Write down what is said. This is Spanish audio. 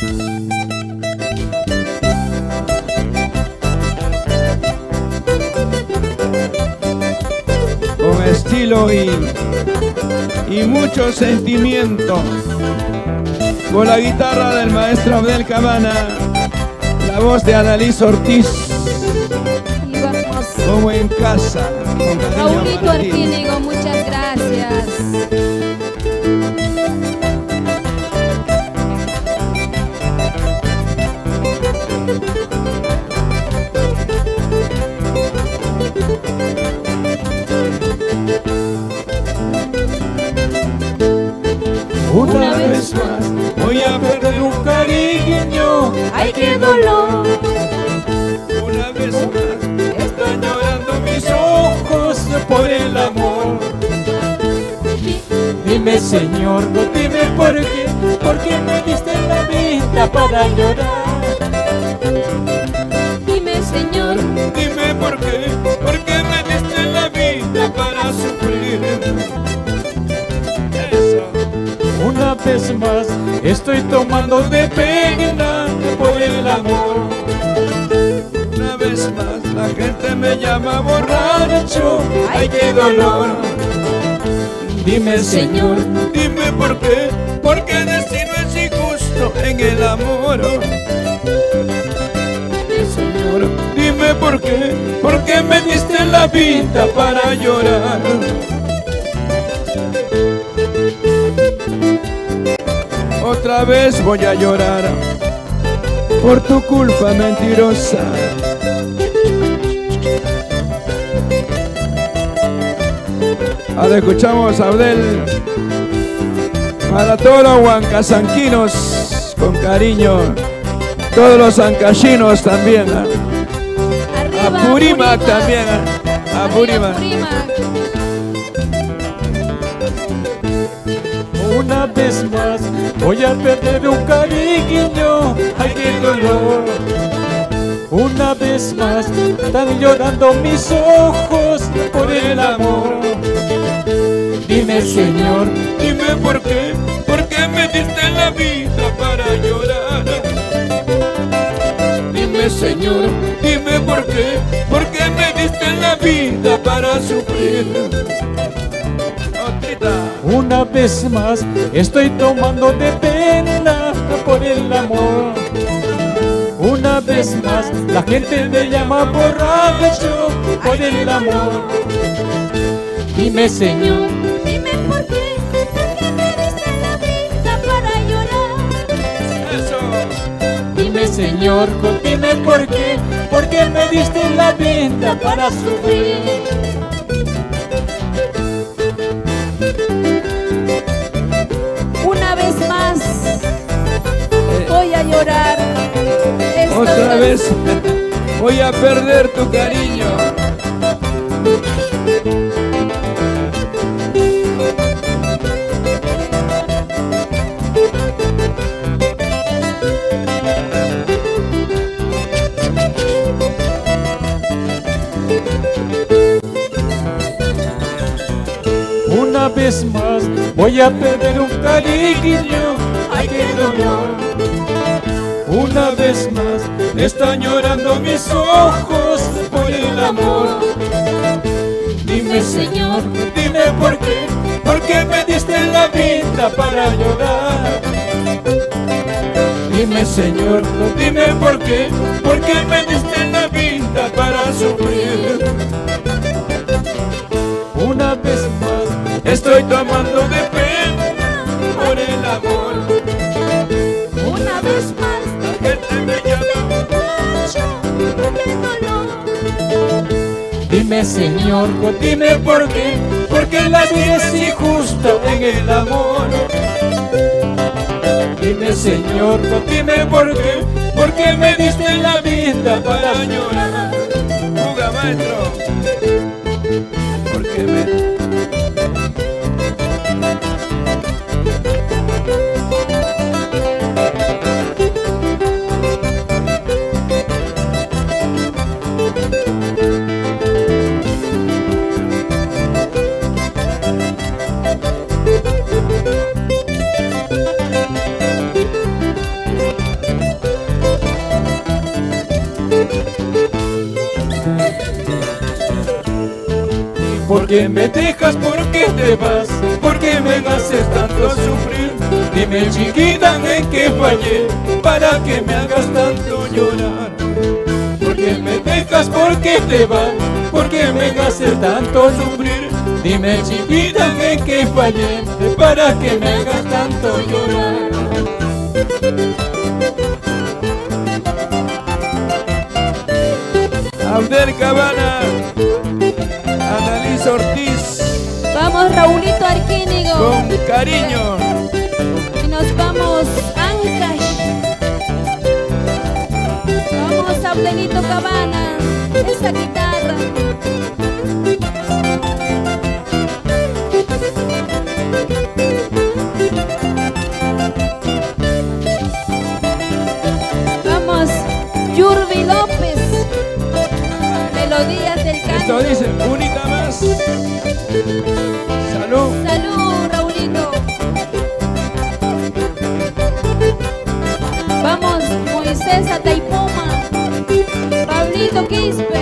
Con estilo y, y mucho sentimiento. Con la guitarra del maestro Abdel Cabana, la voz de Annalise Ortiz, como en casa. Con ti. Arquínigo, muchas gracias. Una vez más voy a perder un cariño. ¡Ay, qué dolor! Una vez más están llorando mis ojos por el amor. Dime Señor, no dime por qué, por qué me diste la vida para llorar. Dime, Señor, Dime Vez más estoy tomando de pena por el amor. Una vez más la gente me llama borracho. Ay, qué dolor. Dime Señor, Dime por qué, por qué el destino es injusto en el amor. Señor, dime por qué, por qué me diste la vida para llorar. Otra vez voy a llorar por tu culpa mentirosa. Ahora escuchamos a Abdel para todos los huancasanquinos con cariño, todos los ancachinos también, arriba. a Purimac también, ¿ah? a. Purimac. una vez más voy a perder un cariño. Ay, qué dolor. Una vez más están llorando mis ojos por el amor. Dime Señor, Dime por qué, por qué me diste la vida para llorar. Dime Señor, dime por qué, por qué me diste la vida para sufrir. Una vez más estoy tomando de pena por el amor. Una vez más la gente me llama borracho por el amor. Dime Señor, Dime por qué, por qué me diste la vida para llorar. Eso. dime Señor, dime por qué, por qué me diste la vida para sufrir. Una vez más voy a llorar. Esta Otra vez voy a perder tu cariño. Voy a perder un cariño. Ay, qué dolor. Una vez más están llorando mis ojos por el amor. Dime Señor, dime por qué, por qué me diste la vida para llorar. Dime Señor, dime por qué, por qué me diste la vida para sufrir. Estoy tomando de pena por el amor. Una vez más La gente me llama qué dolor. Dime Señor, dime por qué, porque la vida es injusta en el amor. Dime Señor, dime por qué, porque me diste la vida qué me dejas? ¿Por qué te vas? ¿Por qué me haces tanto sufrir? Dime chiquita en qué fallé para que me hagas tanto llorar. ¿Por qué me dejas? ¿Por qué te vas? ¿Por qué me haces tanto sufrir? Dime chiquita en qué fallé para que me hagas tanto llorar. Abdel Cabana, Ortiz, Vamos Raulito Arquínigo. con cariño. Y nos vamos Ancash. Vamos a Blenito Cabana. Esa guitarra. Pablito Quispe.